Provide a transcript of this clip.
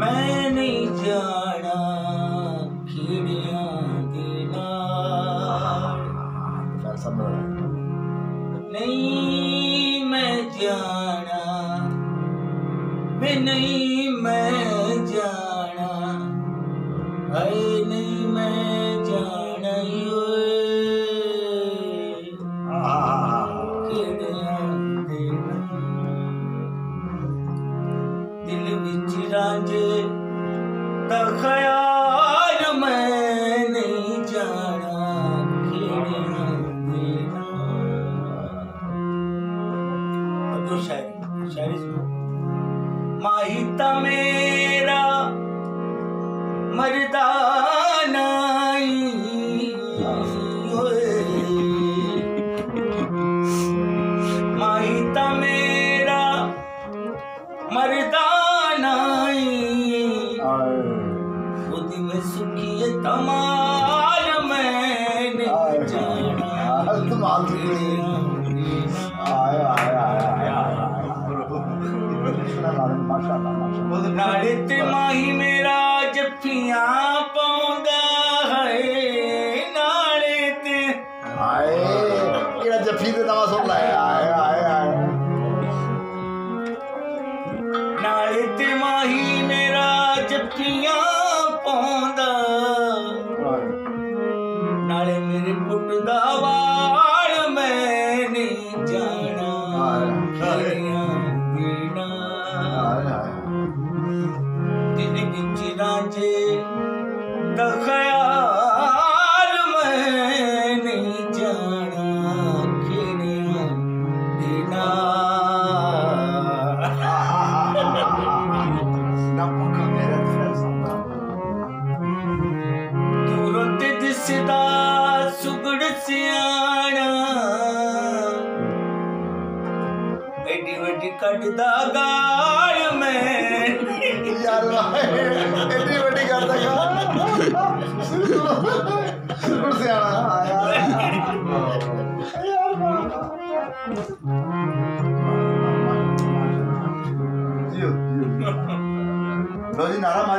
मैंने जाना खिड़िया दिला। नहीं मैं मैं नहीं मैं जाना। अरे रांझे दा ख्याल मैं नहीं जाना खेड़ना देना अब तो शायरी सुनो। माहिता मेरा मर्दाना माहिता सुखी तमाल मैंने जाना कमाल की आए आए आए आए आए माशाल्लाह माशाल्लाह ਨਾਲੇ ਤੇ ਮਾਹੀ ਮੇਰਾ ਜੱਫੀਆਂ ਪਾਉਂਦਾ ਹੈ ਨਾਲੇ ਤੇ ਆਏ ਕਿਹੜਾ ਜੱਫੀ ਦੇ ਨਵਾਂ ਸੁਣ ਲਾਇਆ ਆਏ ਆਏ ਆਏ ਨਾਲੇ ਤੇ ਮਾਹੀ ਮੇਰਾ ਜੱਫੀਆਂ ਪਾਉਂਦਾ। ਨਾਲੇ ਮੇਰੇ ਪੁੱਟ ਦਾ ਵਾਲ ਮੈਂ ਨਹੀਂ ਜਾਣਾ। ਖੇੜਿਆਂ ਦੇਣਾ ਦਿਲ ਵਿੱਚ ਰਾਂਝੇ ਸਿਆਣਾ ਐਡੀ ਵੱਡੀ ਕੱਢਦਾ ਗਾਲ ਮੈਂ ਯਾਰ ਵਾਹ ਐਡੀ ਵੱਡੀ ਕੱਢਦਾ ਗਾਲ ਸੁਣ ਸਿਆਣਾ ਯਾਰ ਯਾਰ ਵਾਹ ਜੀ ਜੀ ਲੋ ਜੀ ਨਾਰਾ